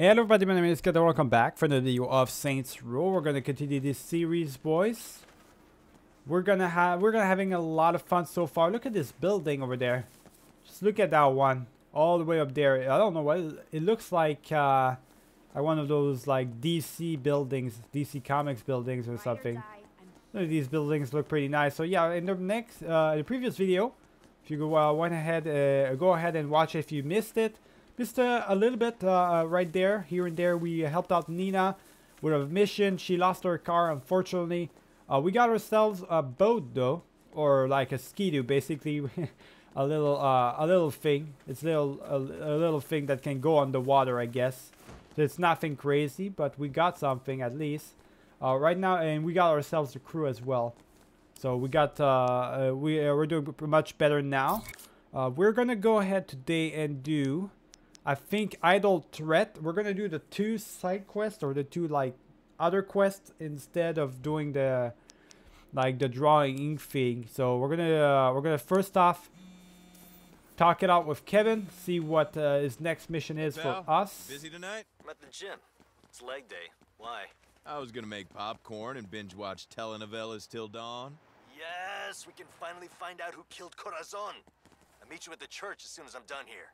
Hello everybody, my name is and welcome back for another video of Saints Row. We're gonna continue this series, boys. We're gonna have we're gonna having a lot of fun so far. Look at this building over there. Just look at that one. All the way up there. I don't know what it looks like uh one of those like DC buildings, DC Comics buildings or something. These buildings look pretty nice. So yeah, in the next uh the previous video, if you go uh, went ahead uh, go ahead and watch it if you missed it. Just uh, a little bit uh, right there, here and there. We helped out Neenah with a mission. She lost her car, unfortunately. Uh, we got ourselves a boat, though, or like a skidoo, basically, a little, uh, a little thing. It's a little, a, a, little thing that can go on the water, I guess. So it's nothing crazy, but we got something at least. Uh, right now, and we got ourselves a crew as well. So we got, uh, we we're doing much better now. we're gonna go ahead today and do I think Idol Threat, we're gonna do the two side quests or the two like other quests instead of doing the like the drawing ink thing. So we're gonna uh, we're gonna first off talk it out with Kevin, see what uh, his next mission is for us. Busy tonight? I'm at the gym. It's leg day. Why? I was gonna make popcorn and binge watch telenovelas till dawn. Yes, we can finally find out who killed Corazon. I'll meet you at the church as soon as I'm done here.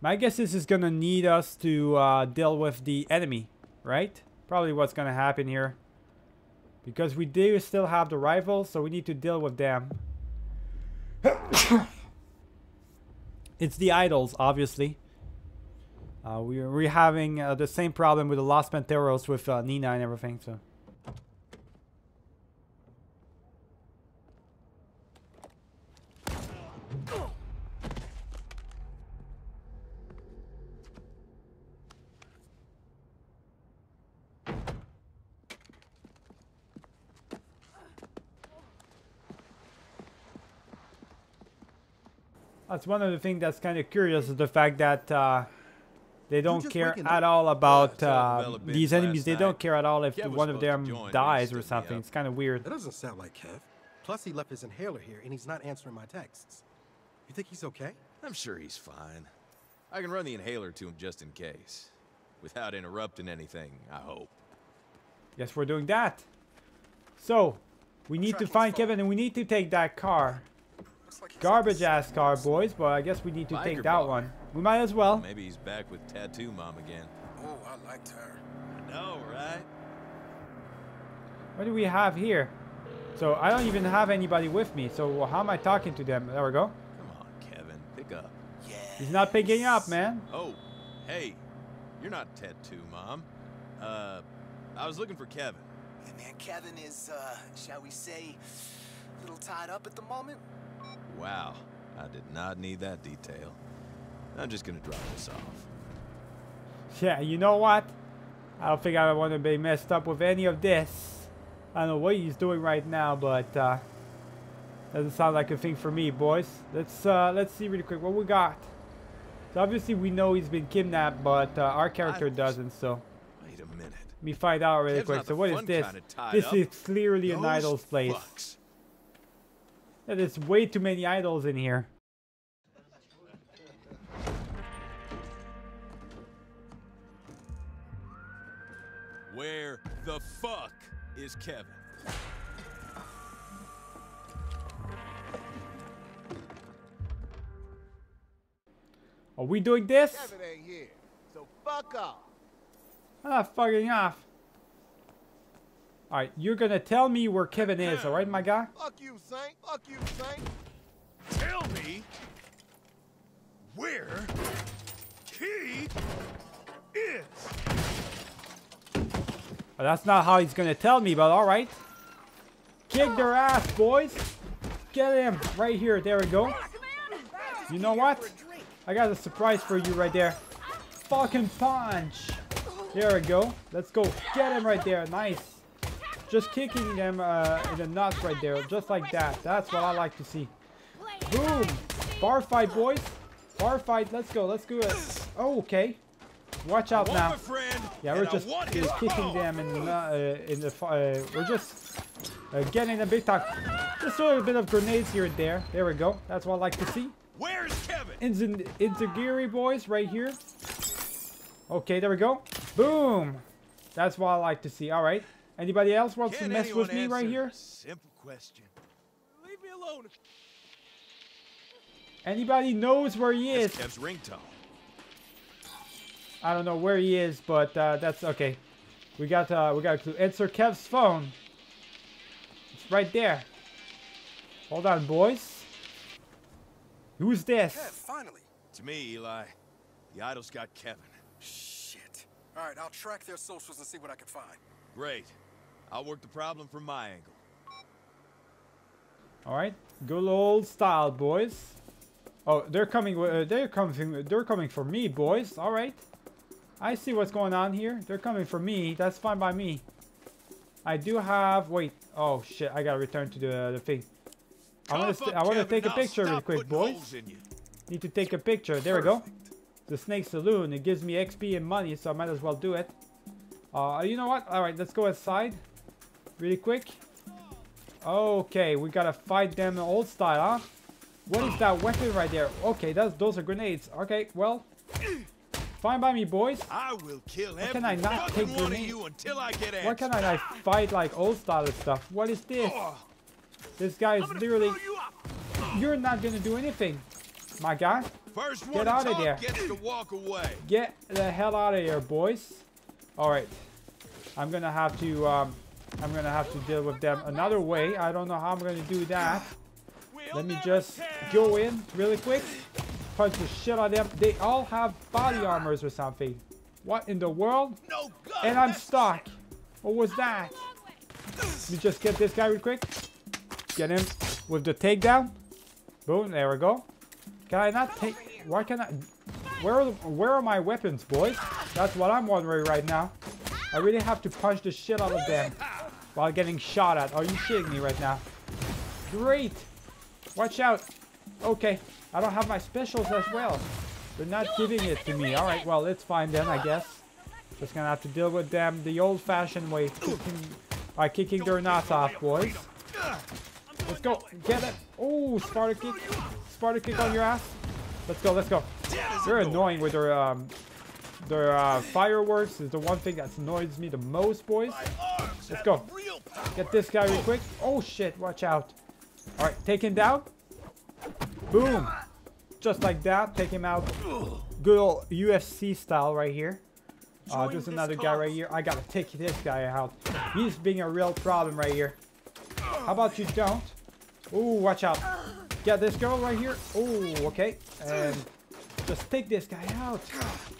My guess is is gonna need us to uh, deal with the enemy, right? Probably what's gonna happen here. Because we do still have the rivals, so we need to deal with them. it's the idols, obviously. Uh, we're, we're having uh, the same problem with the Los Panteros with uh, Neenah and everything, so... That's one of the things that's kind of curious is the fact that uh, they don't care at all about uh, these enemies. They don't care at all if one of them dies or something. It's kind of weird. That doesn't sound like Kev. Plus, he left his inhaler here, and he's not answering my texts. You think he's okay? I'm sure he's fine. I can run the inhaler to him just in case. Without interrupting anything, I hope. Yes, we're doing that. So, we need to find Kevin, and we need to take that car. Garbage ass car, boys, but I guess we need to Biker take that one. We might as well. Maybe he's back with Tattoo Mom again. Oh, I liked her. I know, right? What do we have here? So I don't even have anybody with me. So how am I talking to them? There we go. Come on, Kevin, pick up. Yeah. He's not picking up, man. Oh, hey, you're not Tattoo Mom. Uh, I was looking for Kevin. Hey, man, Kevin is, uh, shall we say, a little tied up at the moment. Wow, I did not need that detail. I'm just gonna drop this off. Yeah, you know what? I don't think I want to be messed up with any of this. I don't know what he's doing right now, but uh, doesn't sound like a thing for me, boys. Let's uh, let's see really quick what we got. So obviously we know he's been kidnapped, but uh, our character doesn't. So wait a minute. Let me find out really Kev's quick. So what is this? This up. is clearly Those an idol's place. Fucks. There's way too many idols in here. Where the fuck is Kevin? Are we doing this? Kevin ain't here, so fuck off. I'm not fucking off. Alright, you're gonna tell me where Kevin is, alright, my guy? Fuck you, Saint. Fuck you, Saint. Tell me where he is. Well, that's not how he's gonna tell me, but alright. Kick their ass, boys. Get him right here. There we go. You know what? I got a surprise for you right there. Fucking punch. There we go. Let's go. Get him right there. Nice. Just kicking them uh, in the nuts right there, just like that. That's what I like to see. Boom! Bar fight, boys. Bar fight. Let's go. Let's do it. Oh, okay. Watch out now. Yeah, we're just uh, kicking them in the, uh, in the uh, we're just uh, getting a big talk. Just throw a bit of grenades here and there. There we go. That's what I like to see. Where's Kevin? Inzagiri boys right here. Okay, there we go. Boom. That's what I like to see. All right. Anybody else wants Can to mess with me right here? Simple question. Leave me alone. Anybody knows where he is? That's Kev's ringtone. I don't know where he is, but uh, that's okay. We got uh, we got a clue. Answer Kev's phone. It's right there. Hold on, boys. Who's Kev, this? finally. To me, Eli, the idol's got Kevin. Shit. All right, I'll track their socials and see what I can find. Great. I'll work the problem from my angle. All right, good old style, boys. Oh, they're coming. Uh, they're coming. They're coming for me, boys. All right. I see what's going on here. They're coming for me. That's fine by me. I do have. Wait. Oh shit! I gotta return to the the thing. I want to. I want to take a picture real quick, boys. holes in you. Need to take a picture. There we go. The Snake Saloon. It gives me XP and money, so I might as well do it. Uh, you know what? All right, let's go inside, really quick. Okay, we gotta fight them in old style, huh? What is that weapon right there? Okay, that's those are grenades. Okay, well, fine by me, boys. I will kill Why can I not take one of grenade- you until I get Why can't I like, fight like old style stuff? What is this? This guy is literally. You're not gonna do anything, my guy. First Get outta talk there. gets to walk away. Get the hell out of here, boys. All right, I'm gonna have to. Um, I'm gonna have to deal with them another way. I don't know how I'm gonna do that. Let me just go in really quick. Punch the shit out of them. They all have body armors or something. What in the world? And I'm stuck. What was that? Let me just get this guy real quick. Get him with the takedown. Boom, there we go. Can I not take... Why can I... Where are, where are my weapons, boys? That's what I'm wondering right now. I really have to punch the shit out of them while getting shot at. Are you shitting me right now? Great. Watch out. Okay. I don't have my specials as well. They're not giving it to me. Alright, well, it's fine then, I guess. Just gonna have to deal with them the old-fashioned way. Kicking, by kicking their nuts off, boys. Let's go. Get it. Oh, Sparta kick. Sparta kick on your ass. Let's go, let's go. They're annoying with their, um, their uh, fireworks is the one thing that annoys me the most, boys. Let's go. Get this guy real quick. Oh shit, watch out. Alright, take him down. Boom. Just like that, take him out. Good old UFC style right here. Uh, there's another guy right here. I gotta take this guy out. He's being a real problem right here. How about you don't? Ooh, watch out. Get this girl right here. Ooh, okay. And just take this guy out.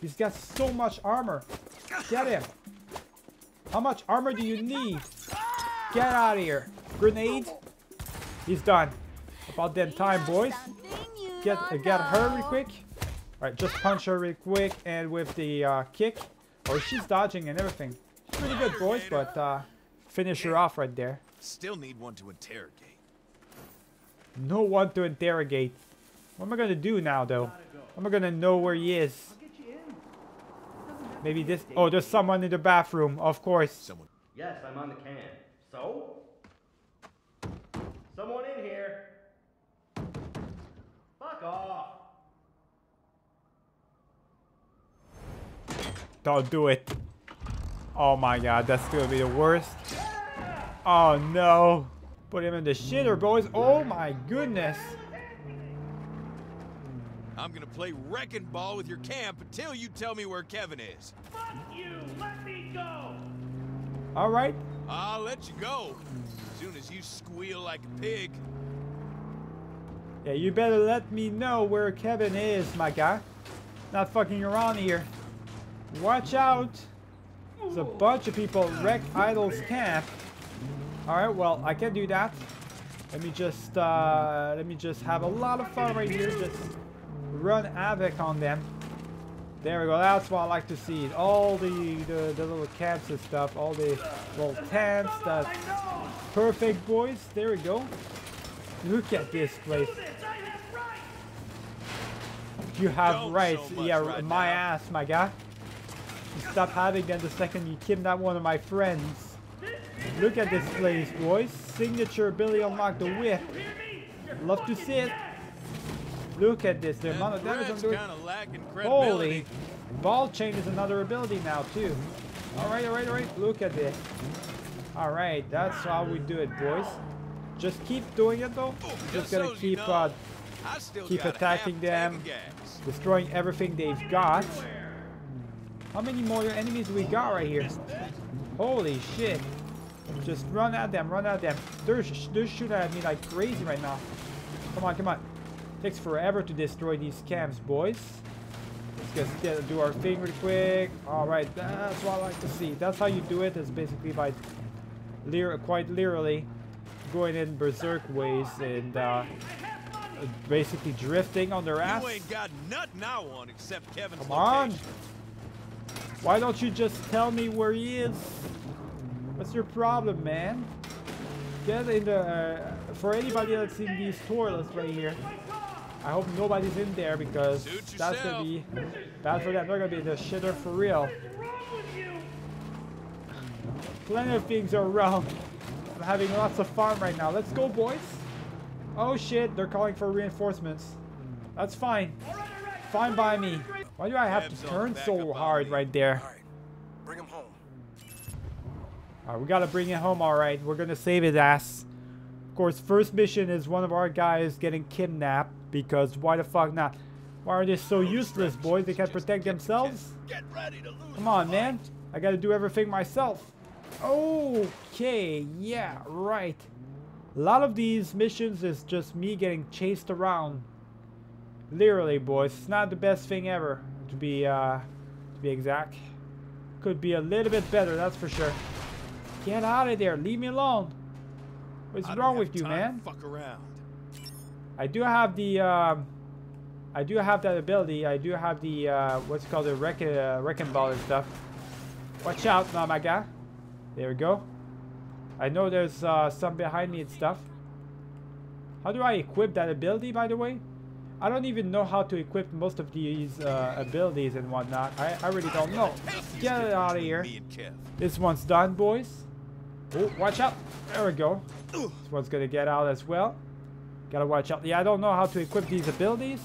He's got so much armor. Get him. How much armor do you need? Get out of here. Grenade. He's done. About that time, boys. Get uh, get her real quick. Alright, just punch her real quick and with the uh, kick. Oh, she's dodging and everything. She's pretty good, boys, but uh, finish her off right there. Still need one to interrogate. No one to interrogate. What am I gonna do now, though? Am I gonna know where he is? Maybe this. Oh, there's someone in the bathroom. Of course. Someone. Yes, I'm on the can. So? Someone in here. Fuck off. Don't do it. Oh my god, that's gonna be the worst. Oh no. Put him in the shitter, boys. Oh my goodness. I'm gonna play wrecking ball with your camp until you tell me where Kevin is. Fuck you! Let me go! Alright. I'll let you go. As soon as you squeal like a pig. Yeah, you better let me know where Kevin is, my guy. Not fucking around here. Watch out. There's a bunch of people wreck Idol's camp. Alright, well, I can't do that. Let me just, uh, let me just have a lot of fun right here. Just run havoc on them. There we go. That's what I like to see. All the, the, the little camps and stuff. All the little tents. That's perfect, boys. There we go. Look at this place. You have rights. yeah, right my now. ass, my guy. You stop having them the second you kidnap one of my friends. Look at this place, boys. Signature Billy unlocked the whip. Love to see it. Look at this. The amount of damage I'm doing. kind of lacking Holy. Ball chain is another ability now too. Alright, alright, alright. Look at this. Alright, that's how we do it, boys. Just keep doing it though. Just gonna keep uh, keep attacking them. destroying everything they've got. How many more enemies we got right here? Holy shit. Just run at them, run at them. They're, sh they're shooting at me like crazy right now. Come on, come on. Takes forever to destroy these camps, boys. Let's just get, do our thing really quick. Alright, that's what I like to see. That's how you do it, is basically by quite literally going in berserk ways and uh, basically drifting on their ass. You ain't got nothing I want except Kevin's Come on. location. Why don't you just tell me where he is? What's your problem, man? Get in the... Uh, for anybody that's in these toilets right here, I hope nobody's in there because Suit that's gonna be yourself. bad for them. They're gonna be the shitter for real. What's wrong? Plenty of things are wrong. I'm having lots of fun right now. Let's go, boys. Oh shit, they're calling for reinforcements. That's fine. Fine by me. Why do I have Cabs to turn so hard right there? All right, bring him home. Alright, we gotta bring it home, alright. We're gonna save his ass. Of course, first mission is one of our guys getting kidnapped because why the fuck not? Why are they so useless, boys? They can't protect themselves? Get ready to lose Come on, man. I gotta do everything myself. Okay, yeah, right. A lot of these missions is just me getting chased around. Literally, boys. It's not the best thing ever, to be, uh, to be exact. Could be a little bit better, that's for sure. Get out of there. Leave me alone. What's wrong with you, man? Fuck around. I do have the, um, I do have that ability. I do have the, uh, what's called, the wreck, uh, wrecking ball and stuff. Watch out, my guy. There we go. I know there's uh, some behind me and stuff. How do I equip that ability, by the way? I don't even know how to equip most of these uh, abilities and whatnot. I, I really don't know. Get it out of here. This one's done, boys. Oh, watch out. There we go. This one's gonna get out as well. Gotta watch out. Yeah, I don't know how to equip these abilities.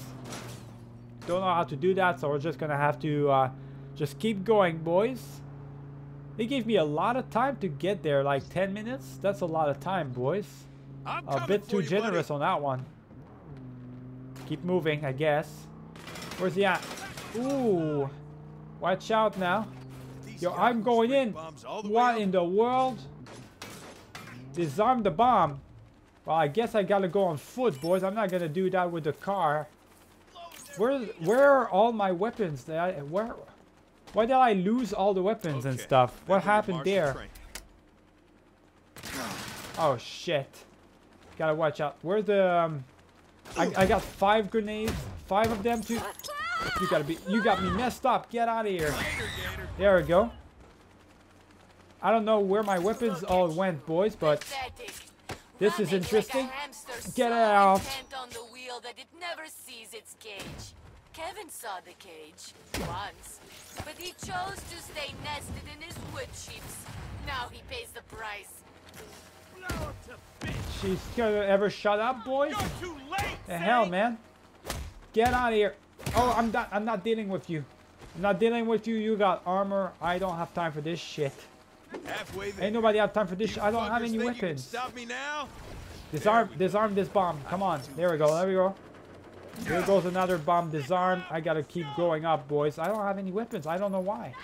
Don't know how to do that, so we're just gonna have to uh, just keep going, boys. They gave me a lot of time to get there, like 10 minutes. That's a lot of time, boys. I'm A bit too you, generous buddy. on that one. Keep moving, I guess. Where's he at? Ooh. Watch out now. Yo, I'm going in. bombs all the way What in the world? Disarm the bomb. Well, I guess I gotta go on foot, boys. I'm not gonna do that with the car. Where, where are all my weapons? That I, where, why did I lose all the weapons and stuff? What then we happened the there? train. Oh shit! Gotta watch out. Where's the? Um, I, I got five grenades. Five of them too. You gotta be. You got me messed up. Get out of here. There we go. I don't know where my weapons all went, boys, but Pathetic. This is interesting. Like Get out. on the wheel that it never sees its cage. Kevin saw the cage once, but he chose to stay nested in his wood chips. Now he pays the price. she's gonna ever shut up, boys. You're too late! The hell, man. Get out of here. Oh, I'm not. I'm not dealing with you. I'm not dealing with you. You got armor. I don't have time for this shit. Halfway there. Ain't nobody have time for this. You. I don't have any think you can weapons. Stop me now? Disarm, There we go. disarm this bomb. Come on. There we go. There we go. Here goes another bomb disarmed. I gotta keep going up, boys. I don't have any weapons. I don't know why.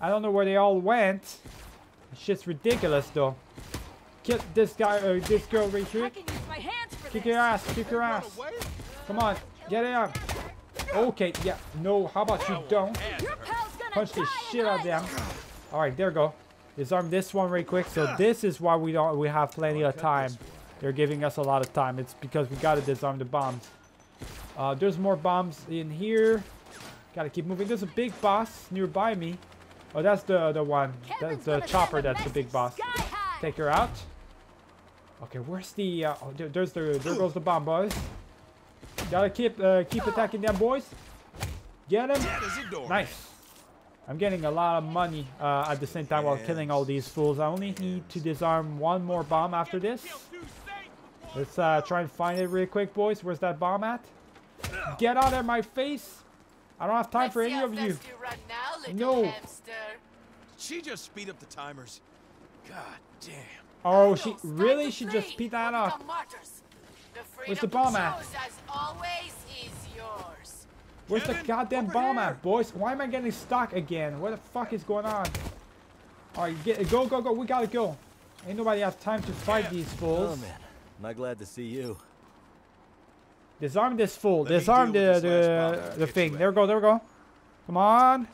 I don't know where they all went. This shit's ridiculous, though. Kill this guy, or this girl right here. can my hands Kick your ass. Kick your ass. Come on. Get it up. Okay, yeah. No, how about you don't? Your pal's gonna Punch the shit out of them. All right, there we go. Disarm this one right quick. So this is why we don't we have plenty of time. They're giving us a lot of time. It's because we gotta disarm the bombs. Uh, there's more bombs in here. Gotta keep moving. There's a big boss nearby me. Oh, that's the the one. That's the chopper. That's the big boss. Take her out. Okay, where's the? Uh, oh, there, there's the. There goes the bomb, boys. Gotta keep uh, keep attacking them, boys. Get him. That is adorable. Nice. I'm getting a lot of money uh, at the same time while killing all these fools. I only need to disarm one more bomb after this. Let's uh, try and find it real quick, boys. Where's that bomb at? Get out of my face! I don't have time Let's for any of you. you run now, No. hamster. Did she just speed up the timers? God damn. Oh, No, she really? She just flee speed that up. The Where's the bomb to at? choose, as always, is yours. Where's the goddamn bomb here. at, boys? Why am I getting stuck again? What the fuck is going on? Alright, get go, go, go. We gotta go. Ain't nobody have time to fight these fools. Oh man, am I glad to see you. Disarm this fool. Let Disarm deal the with this last the, the thing. There we go, there we go. Come on.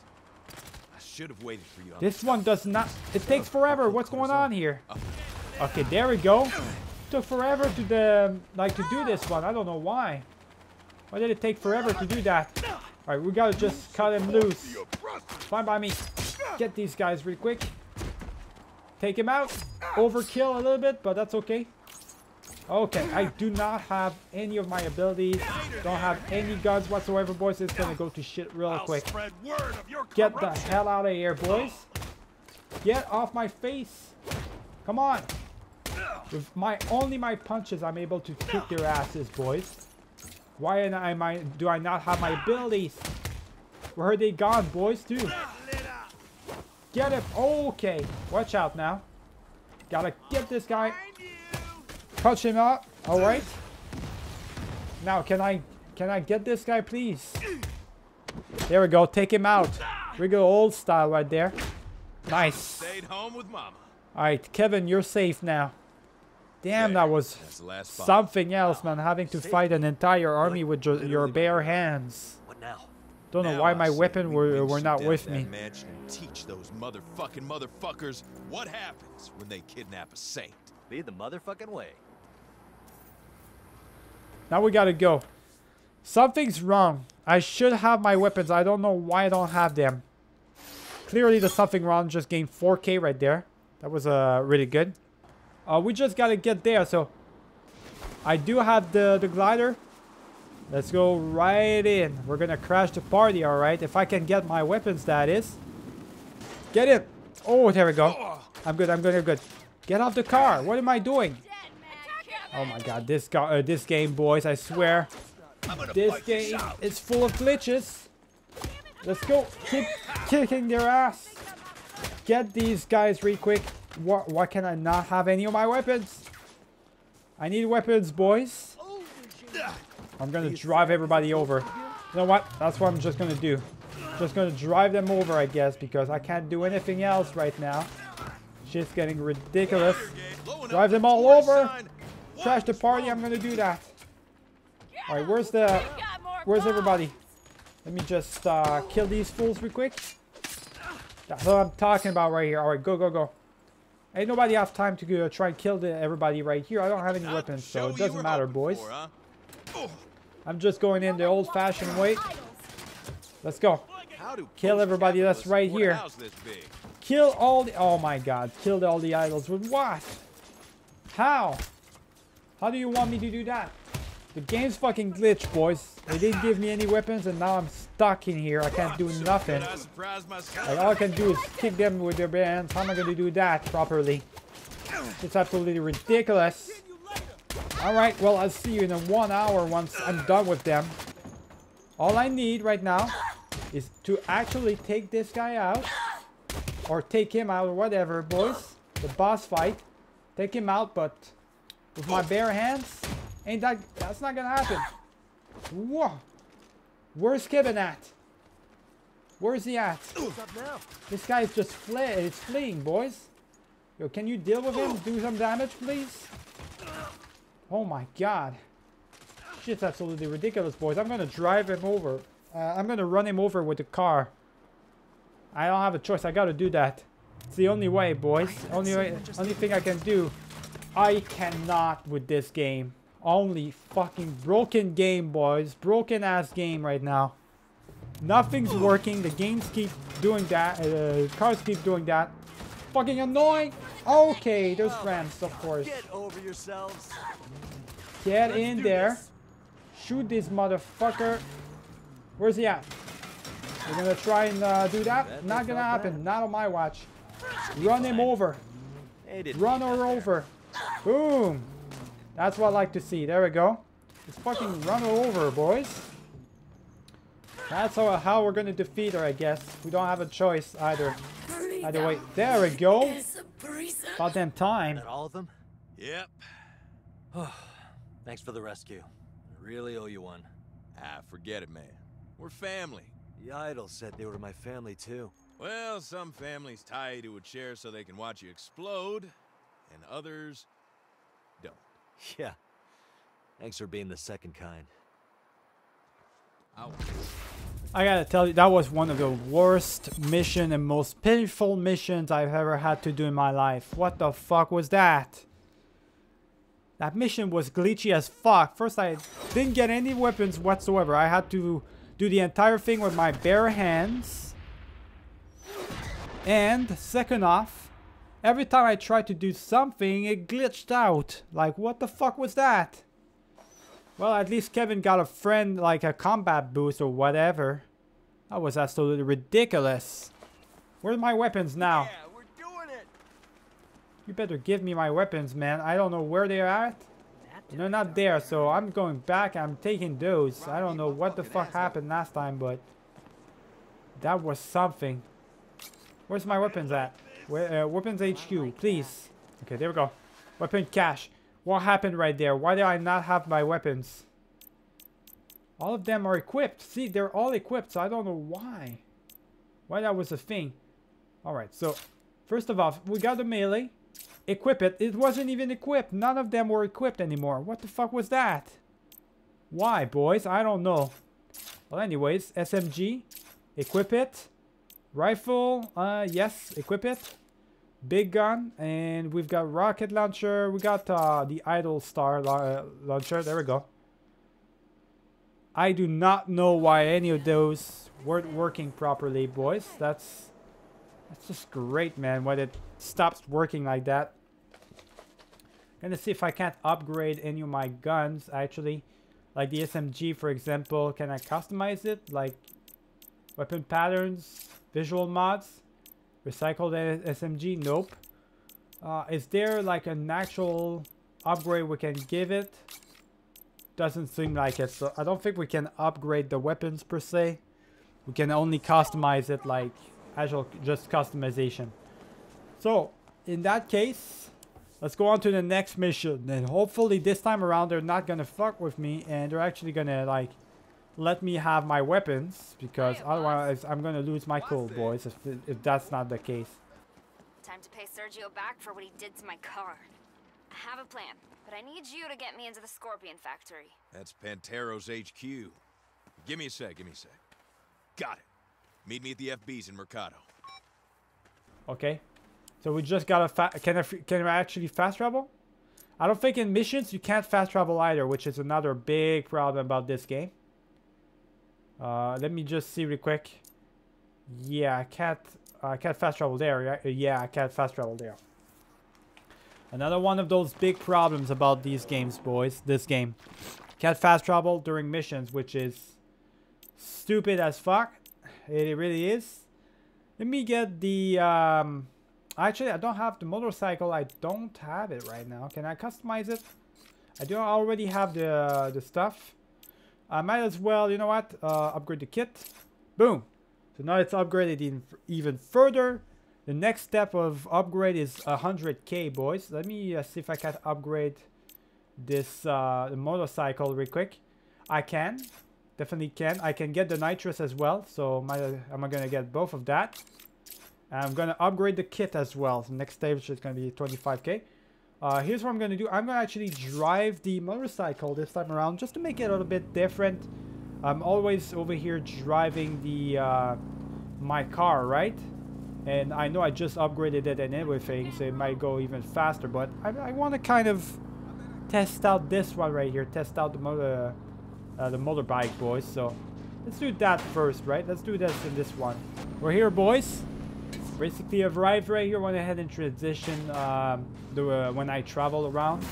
I should have waited for you. on This one side. does not. It takes forever. What's going on here? Okay, there we go. Took forever to the like to do this one. I don't know why. Why did it take forever to do that? All right, we gotta just cut him loose. Fine by me. Get these guys real quick. Take him out. Overkill a little bit, but that's okay. Okay, I do not have any of my abilities. Don't have any guns whatsoever, boys. It's gonna go to shit real quick. spread word of your Get the hell out of here, boys. Get off my face. Come on. With my only my punches, I'm able to kick their asses, boys. Why am I, do I not have my abilities? Where are they gone, boys, too? Get him. Okay. Watch out now. Gotta get this guy. Punch him up. All right. Now, can I can I get this guy, please? There we go. Take him out. We go old style right there. Nice. Stayed home with mama. All right, Kevin, you're safe now. Damn, There. that was That's the last something else, man. Having to fight an entire army with ju- your bare hands. What now? Don't know why I my say weapon we were, were not with me. That mansion and teach those motherfucking motherfuckers what happens when they kidnap a saint. Be the motherfucking way. Now we gotta go. Something's wrong. I should have my weapons. I don't know why I don't have them. Clearly there's something wrong. Just gained 4k right there. That was uh, really good. Uh, we just gotta get there. So I do have the, the glider. Let's go right in. We're gonna crash the party, alright? If I can get my weapons, that is. Get in. Oh, there we go. I'm good, I'm good, I'm good. Get off the car. What am I doing? Oh my god, this ga- uh, this game, boys, I swear. This game is full of glitches. Let's go. Keep kicking their ass. Get these guys real quick. Why, why can I not have any of my weapons? I need weapons, boys. I'm gonna drive everybody over. You know what? That's what I'm just gonna do. Just gonna drive them over, I guess, because I can't do anything else right now. Shit's getting ridiculous. Drive them all over. Crash the party, I'm gonna do that. Alright, where's the... Where's everybody? Let me just uh, kill these fools real quick. That's what I'm talking about right here. Alright, go, go, go. Ain't nobody have time to go uh, try and kill the, everybody right here. I don't have any weapons, so it doesn't matter, boys. for, huh? I'm just going in the old-fashioned way. Let's go. Kill everybody that's right here. house this big? Kill all the... Oh my god. Killed all the idols with what? How? How do you want me to do that? The game's fucking glitched, boys. They didn't give me any weapons and now I'm stuck in here. I can't do nothing. Like all I can do is kick them with their bare hands. How am I going to do that properly? It's absolutely ridiculous. Alright, well I'll see you in a one hour once I'm done with them. All I need right now is to actually take this guy out. Or take him out or whatever, boys. The boss fight. Take him out, but with my bare hands, ain't that, that's not gonna happen. Whoa. Where's Kevin at? Where's he at? What's up now? This guy is just fle is fleeing, boys. Yo, can you deal with him? Do some damage, please? Oh my god. Shit's absolutely ridiculous, boys. I'm gonna drive him over. Uh, I'm gonna run him over with the car. I don't have a choice. I gotta do that. It's the only way, boys. Only way, only thing I can do. I cannot with this game. Only fucking broken game, boys. Broken ass game right now. Nothing's working. The games keep doing that. Uh, cars keep doing that. Fucking annoying. Okay, there's ramps, of course. Get over yourselves. Get Let's in there. this. Shoot this motherfucker. Where's he at? We're gonna try and uh, do that. That Not gonna happen. bad. Not on my watch. Run him over. Run her over. Boom. That's what I like to see. There we go. Just fucking run her over, boys. That's how, how we're gonna defeat her, I guess. We don't have a choice either. Either way. There we go. About damn time. That all of them? Yep. Thanks for the rescue. I really owe you one. Ah, forget it, man. We're family. The idol said they were my family too. Well, some families tie you to a chair so they can watch you explode, and others don't. Yeah. Thanks for being the second kind. Ow. I gotta tell you, that was one of the worst mission and most painful missions I've ever had to do in my life. What the fuck was that? That mission was glitchy as fuck. First, I didn't get any weapons whatsoever. I had to do the entire thing with my bare hands. And, second off, every time I tried to do something, it glitched out. Like, what the fuck was that? Well, at least Kevin got a friend, like a combat boost or whatever. That was absolutely ridiculous. Where's my weapons now? Yeah, we're doing it! You better give me my weapons, man. I don't know where they're at. They're not there, so I'm going back. I'm taking those. I don't know what the fuck happened last time, but that was something. Where's my weapons at? Uh, weapons HQ, please. Okay, there we go. Weapon cache. What happened right there? Why did I not have my weapons? All of them are equipped. See, they're all equipped, so I don't know why. Why that was a thing. Alright, so first of all, we got the melee. Equip it. It wasn't even equipped. None of them were equipped anymore. What the fuck was that? Why, boys? I don't know. Well, anyways, SMG. Equip it. Rifle. Uh, yes, equip it. Big gun. And we've got rocket launcher. We got uh, the idle star la uh, launcher. There we go. I do not know why any of those weren't working properly, boys. That's that's just great, man. When it stops working like that. Gonna see if I can't upgrade any of my guns, actually. Like the SMG, for example. Can I customize it? Like weapon patterns, visual mods, recycled SMG? Nope. Uh, is there like an actual upgrade we can give it? Doesn't seem like it. So I don't think we can upgrade the weapons per se. We can only customize it like actual just customization. So in that case, let's go on to the next mission. And hopefully this time around they're not gonna fuck with me and they're actually gonna like let me have my weapons because otherwise I'm gonna lose my cool boys if, if that's not the case. Time to pay Sergio back for what he did to my car. I have a plan, but I need you to get me into the Scorpion factory. That's Pantero's HQ. Give me a sec, give me a sec. Got it. Meet me at the FB's in Mercado. Okay. So we just gotta fa can I can I actually fast travel? I don't think in missions you can't fast travel either, which is another big problem about this game. Uh, let me just see real quick. Yeah, I can't. I can't fast travel there. Yeah, yeah, I can't fast travel there. Another one of those big problems about these games, boys. This game. Can't fast travel during missions, which is stupid as fuck. It really is. Let me get the... Um, actually, I don't have the motorcycle. I don't have it right now. Can I customize it? I do already have the, the stuff. I might as well, you know what? Uh, upgrade the kit. Boom. So now it's upgraded even, even further. The next step of upgrade is 100k, boys. Let me uh, see if I can upgrade this uh, motorcycle real quick. I can. Definitely can. I can get the nitrous as well. So my, I'm to get both of that. I'm to upgrade the kit as well. So next stage is to be 25k. Uh, here's what I'm going to do. I'm going to actually drive the motorcycle this time around just to make it a little bit different. I'm always over here driving the uh, my car, right? And I know I just upgraded it and everything, so it might go even faster. But I, I want to kind of test out this one right here. Test out the motor, uh, the motorbike, boys. So let's do that first, right? Let's do this in this one. We're here, boys. Basically I've arrived right here. Went ahead and transition um, the, uh, when I travel around.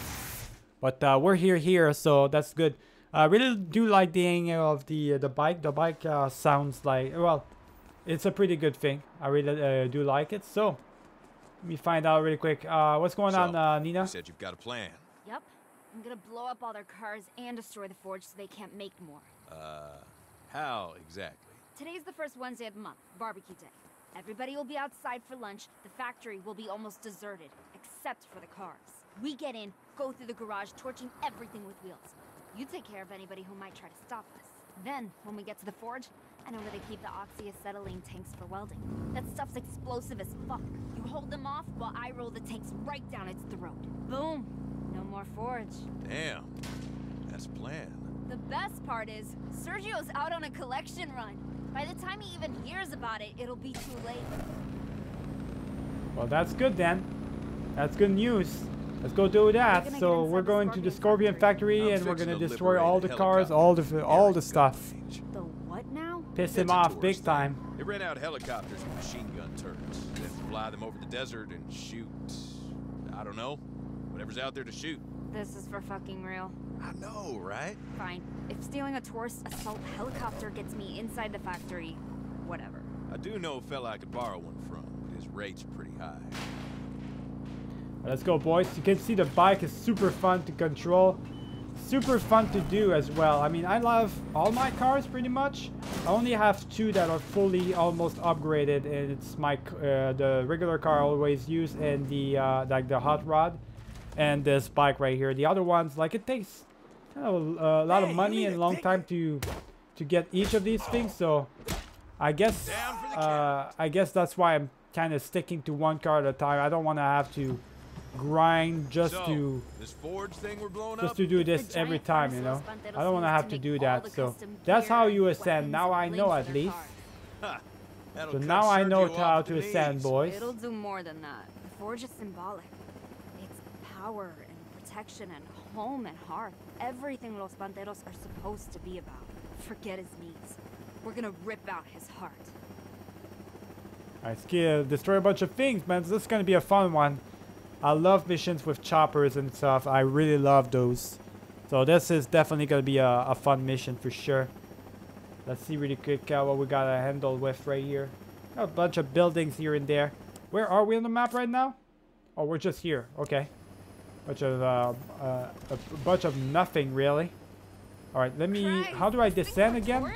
But uh, we're here, here, so that's good. I really do like the angle of the uh, the bike. The bike uh, sounds like well, it's a pretty good thing. I really uh, do like it. So let me find out really quick. Uh, what's going So, on, uh, You said you've got a plan. Yep. I'm gonna blow up all their cars and destroy the forge so they can't make more. Uh, How exactly? Today's the first Wednesday of the month, barbecue day. Everybody will be outside for lunch. The factory will be almost deserted, except for the cars. We get in, go through the garage, torching everything with wheels. You take care of anybody who might try to stop us. Then, when we get to the forge, I know where they keep the oxyacetylene tanks for welding. That stuff's explosive as fuck. You hold them off while I roll the tanks right down its throat. Boom! No more forge. Damn. That's planned. The best part is, Sergio's out on a collection run. By the time he even hears about it, it'll be too late. Well, that's good then. That's good news. Let's go do that. gonna So we're inside the going to the Scorpion Scorpion Factory and we're gonna destroy all the cars, all the all the stuff. The what now? Piss him off big thing. time. They rent out helicopters with machine gun turrets, then fly them over the desert and shoot. I don't know. Whatever's out there to shoot. This is for fucking real. I know, right? Fine. If stealing a tourist assault helicopter gets me inside the factory, whatever. I do know a fella I could borrow one from, but his rate's pretty high. Let's go, boys. You can see the bike is super fun to control. Super fun to do as well. I mean, I love all my cars pretty much. I only have two that are fully almost upgraded, and it's my uh, the regular car I always use, and the uh, like the hot rod, and this bike right here. The other ones, like it takes you know, a lot of money and a long time to to get each of these things. So I guess Down for the uh, I guess that's why I'm kind of sticking to one car at a time. I don't want to have to grind just so, to this Forge thing we're blowing just up? to do this every time, you know. I don't want to have to to do that. So that's how you ascend. Now I know at least. cars. So now I know how to ascend, knees. boys. It'll do more than that. The forge is symbolic. It's power and protection and home and hearth. Everything Los Panteros are supposed to be about. Forget his needs. We're gonna rip out his heart. I skill destroy a bunch of things, man. This is gonna be a fun one. I love missions with choppers and stuff. I really love those. So this is definitely gonna be a, a fun mission for sure. Let's see really quick uh, what we gotta handle with right here. Got a bunch of buildings here and there. Where are we on the map right now? Oh, we're just here. Okay. Bunch of uh, uh, a bunch of nothing really. All right, let me. Christ, How do I descend again?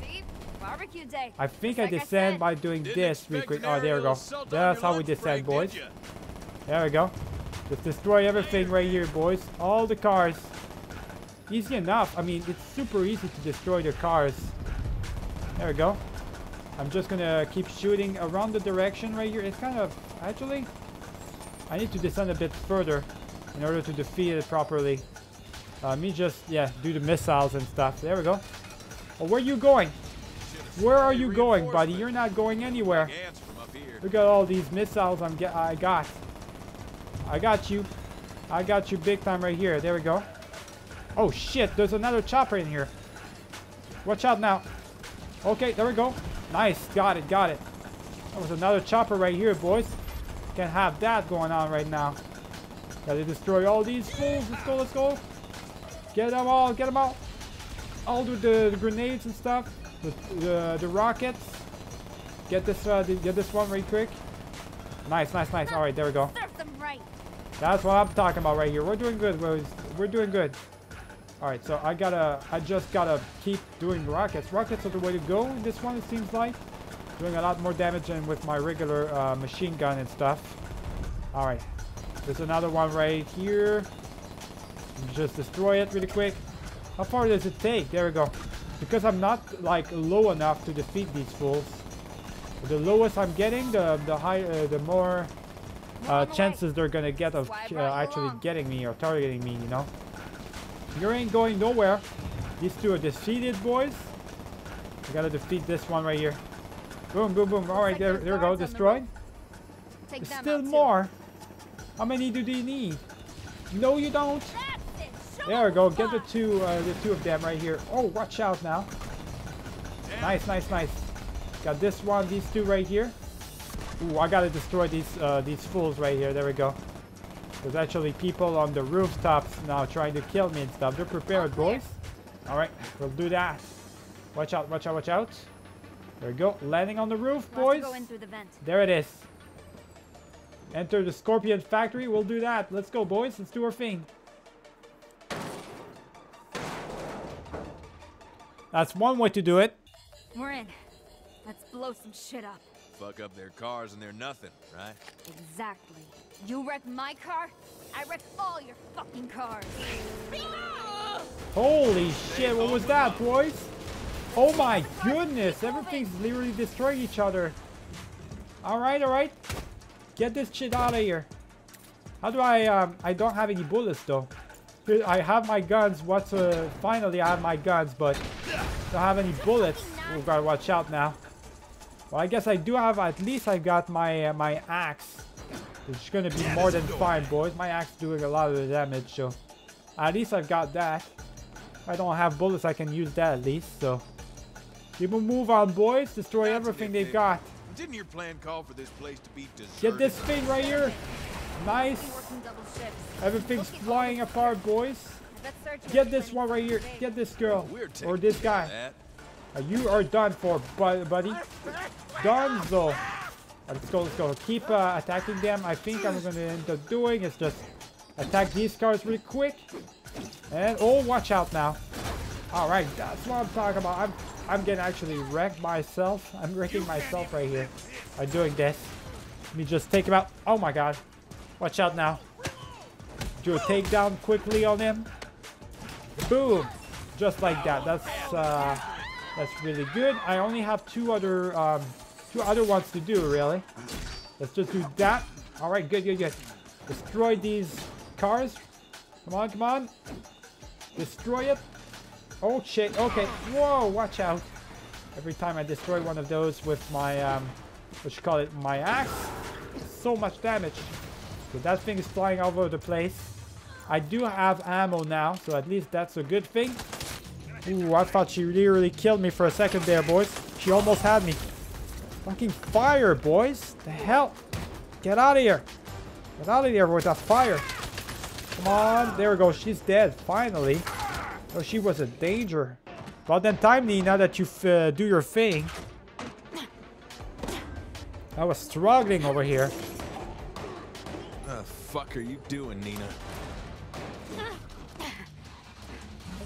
See? Barbecue day. I think Just I like descend said. by doing Didn't this real expect quick. Oh, there we go. That's how we descend, break, boys. There we go. Just destroy everything right here, boys. All the cars. Easy enough. I mean, it's super easy to destroy the cars. There we go. I'm just gonna keep shooting around the direction right here. It's kind of... Actually, I need to descend a bit further in order to defeat it properly. Uh, me just, yeah, do the missiles and stuff. There we go. Oh, where are you going? Where are you going, buddy? You're not going anywhere. Look at all these missiles I'm get I got. I got you. I got you big time right here. There we go. Oh shit, there's another chopper in here. Watch out now. Okay, there we go. Nice, got it, got it. That was another chopper right here, boys. Can't have that going on right now. Gotta destroy all these fools. Let's go, let's go. Get them all, get them all. All do the, the grenades and stuff. The, the, the rockets. Get this, uh, the- get this one right quick. Nice, nice, nice. All right, there we go. Serve them right. That's what I'm talking about right here. We're doing good, boys. We're doing good. All right, so I gotta, I just gotta keep doing rockets. Rockets are the way to go in this one, it seems like. Doing a lot more damage than with my regular uh, machine gun and stuff. All right, there's another one right here. Just destroy it really quick. How far does it take? There we go. Because I'm not like low enough to defeat these fools. The lowest I'm getting, the the high, uh, the more uh, on the way. chances they're gonna get of That's why I uh, actually getting me or targeting me, you know. You ain't going nowhere. These two are defeated, boys. I gotta defeat this one right here. Boom, boom, boom. All right, there, there we go. guards on the Destroyed. There's still more. How many do they need? No, you don't. That's it. Show There we go. Get the two, uh, the two of them right here. Oh, watch out now. Nice, nice, nice. Got this one, these two right here. Ooh, I gotta destroy these, uh, these fools right here. There we go. There's actually people on the rooftops now trying to kill me and stuff. They're prepared, boys. All right, we'll do that. Watch out, watch out, watch out. There we go. Landing on the roof, boys. go in through the vent. There it is. Enter the Scorpion factory. We'll do that. Let's go, boys. Let's do our thing. That's one way to do it. We're in. Let's blow some shit up. Fuck up their cars and they're nothing, right? Exactly. You wreck my car, I wreck all your fucking cars. Holy shit, what was that, boys? Oh my goodness, everything's literally destroying each other. Alright, alright. Get this shit out of here. How do I, um, I don't have any bullets though. I have my guns, what's, uh, finally I have my guns, but don't have any bullets. Oh, gotta watch out now. Well, I guess I do have, at least I got my, uh, my axe. It's gonna be more than fine, boys. My axe doing a lot of the damage, so. At least I've got that. If I don't have bullets, I can use that at least, so. A move on, boys. Destroy everything they've got. Didn't your plan call for this place to be deserted? Get this thing right here. Nice. Working double shifts. Everything's flying apart, boys. Get this one right here. Get this girl. Or this guy. of that. Uh, You are done for, buddy. Dunzo. Uh, Let's go, let's go. Keep uh, attacking them. I think I'm gonna end up doing is just attack these cars real quick. And oh, watch out now. All right, that's what I'm talking about. I'm I'm getting actually wrecked myself. I'm wrecking myself right here by doing this. Let me just take him out. Oh my god. Watch out now. Do a takedown quickly on him. Boom. Just like that. That's uh, that's really good. I only have two other um, two other ones to do really. Let's just do that. All right, good, good, good. Destroy these cars. Come on, come on. Destroy it. Oh shit. Okay. Whoa, watch out. Every time I destroy one of those with my um, what you call it, my axe, so much damage. So that thing is flying all over the place. I do have ammo now, so at least that's a good thing. Ooh, I thought she literally killed me for a second there, boys. She almost had me. Fucking fire, boys. The hell? Get out of here. Get out of here with that fire. Come on. There we go. She's dead, finally. Oh, she was a danger. Well, then time, Neenah, that you uh, do your thing. I was struggling over here. The fuck are you doing, Neenah?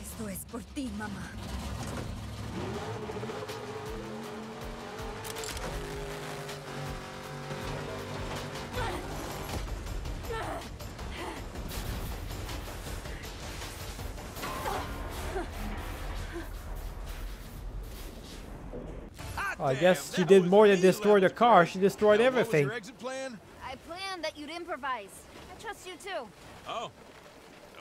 Esto es por ti, mamá. I guess she did more than destroy the car. She destroyed Now, what was everything. your exit plan? I planned that you'd improvise. I trust you too. Oh,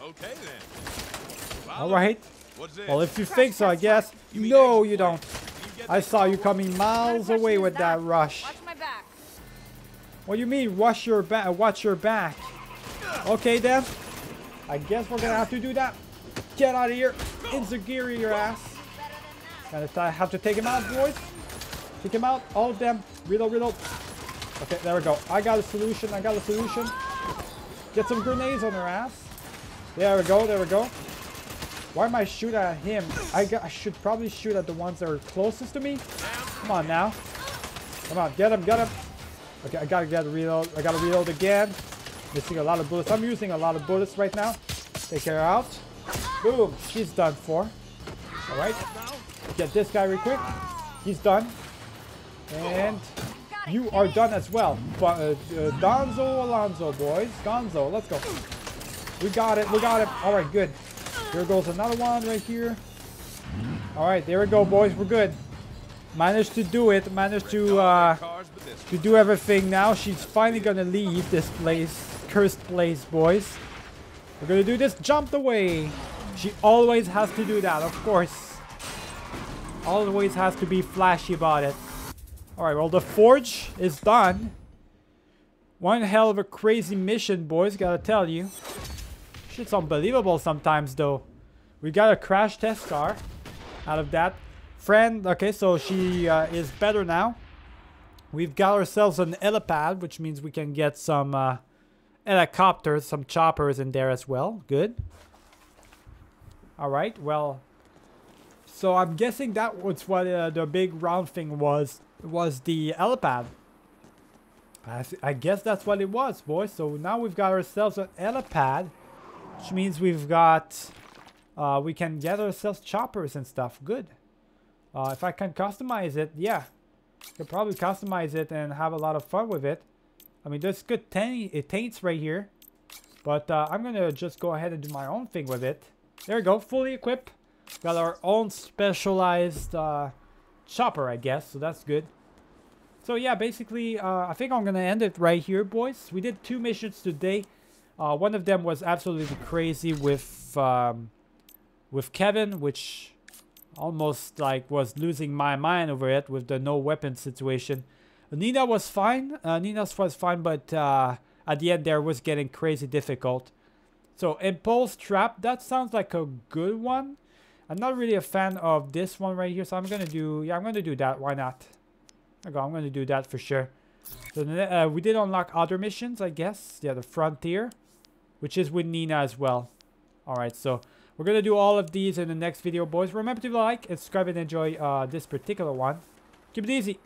okay then. All right. What's this? Well, if you think so, I guess. You No, you don't. I saw you coming miles away with is that rush. Watch my back. What do you mean, watch your back? Watch your back. Okay, then. I guess we're gonna have to do that. Get out of here. Insecurity your ass. Gonna t- have to take him out, boys. Take him out. All of them. Reload, reload. Okay, there we go. I got a solution. I got a solution. Get some grenades on their ass. There we go. There we go. Why am I shooting at him? I, got, I should probably shoot at the ones that are closest to me. Come on now. Come on, get him, get him. Okay, I gotta get a reload. I gotta reload again. Missing a lot of bullets. I'm using a lot of bullets right now. Take her out. Boom. She's done for. All right. Get this guy real quick. He's done. And you are done as well. But, uh, uh, Donzo Alonzo, boys. Gonzo, let's go. We got it. We got it. All right, good. Here goes another one right here. All right, there we go, boys. We're good. Managed to do it. Managed to uh, Cars, but this to do everything now. She's finally gonna leave this place. Cursed place, boys. We're gonna do this. Jumped away. She always has to do that, of course. Always has to be flashy about it. Alright, well, the forge is done. One hell of a crazy mission, boys, gotta tell you. Shit's unbelievable sometimes, though. We got a crash test car out of that. Friend, okay, so she uh, is better now. We've got ourselves an helipad, which means we can get some uh, helicopters, some choppers in there as well. Good. All right, well, so I'm guessing that was what uh, the big round thing was, was the helipad. I, I guess that's what it was, boys. So now we've got ourselves an helipad, which means we've got, uh, we can get ourselves choppers and stuff. Good. Uh, if I can customize it, yeah. Could probably customize it and have a lot of fun with it. I mean, there's good it taints right here. But uh, I'm to just go ahead and do my own thing with it. There we go, fully equipped. Got our own specialized uh, chopper, I guess, so that's good. So yeah, basically, uh, I think I'm going to end it right here, boys. We did two missions today. Uh, one of them was absolutely crazy with um, with Kevin, which almost like was losing my mind over it with the no weapon situation. Neenah was fine. Uh, Neenah's was fine, but uh, at the end there was getting crazy difficult. So impulse trap, that sounds like a good one. I'm not really a fan of this one right here, so I'm gonna do yeah I'm gonna do that. Why not? I go. I'm gonna do that for sure. So uh, we did unlock other missions, I guess. Yeah, the frontier, which is with Neenah as well. All right, so we're gonna do all of these in the next video, boys. Remember to like and subscribe and enjoy uh, this particular one. Keep it easy.